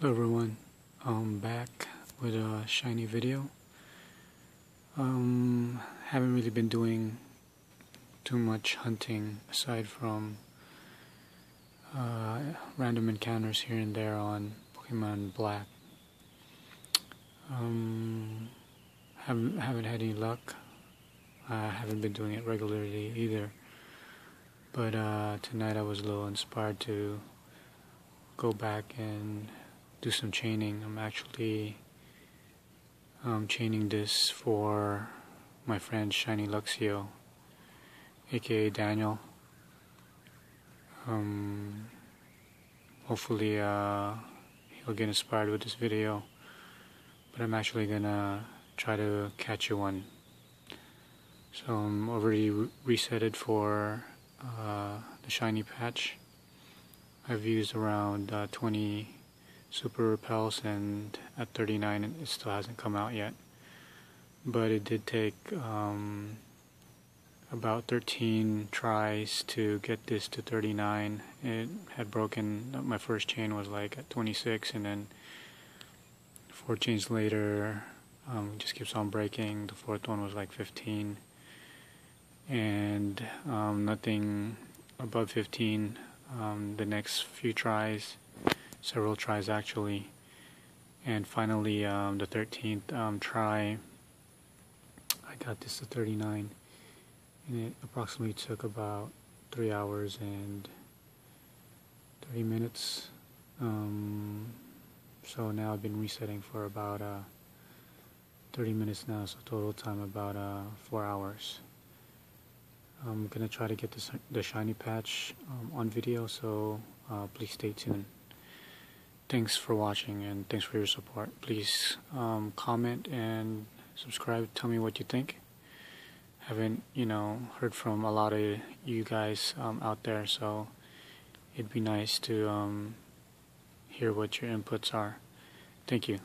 Hello everyone, I'm back with a shiny video. Um, haven't really been doing too much hunting aside from uh, random encounters here and there on Pokemon Black. Um, haven't haven't had any luck. I haven't been doing it regularly either. But uh, tonight I was a little inspired to go back and do some chaining. I'm actually um, chaining this for my friend Shiny Luxio, aka Daniel. Um, hopefully uh, he'll get inspired with this video, but I'm actually gonna try to catch you one. So I'm already re reset it for uh, the shiny patch. I've used around uh, 20 super repels and at 39 it still hasn't come out yet. But it did take um, about 13 tries to get this to 39 it had broken my first chain was like at 26 and then four chains later um, just keeps on breaking. The fourth one was like 15 and um, nothing above 15 um, the next few tries several tries actually. And finally um, the 13th um, try I got this to 39 and it approximately took about 3 hours and 30 minutes. Um, so now I've been resetting for about uh, 30 minutes now so total time about uh, 4 hours. I'm gonna try to get the shiny patch um, on video so uh, please stay tuned thanks for watching and thanks for your support. Please um, comment and subscribe. Tell me what you think. Haven't you know heard from a lot of you guys um, out there, so it'd be nice to um, hear what your inputs are. Thank you.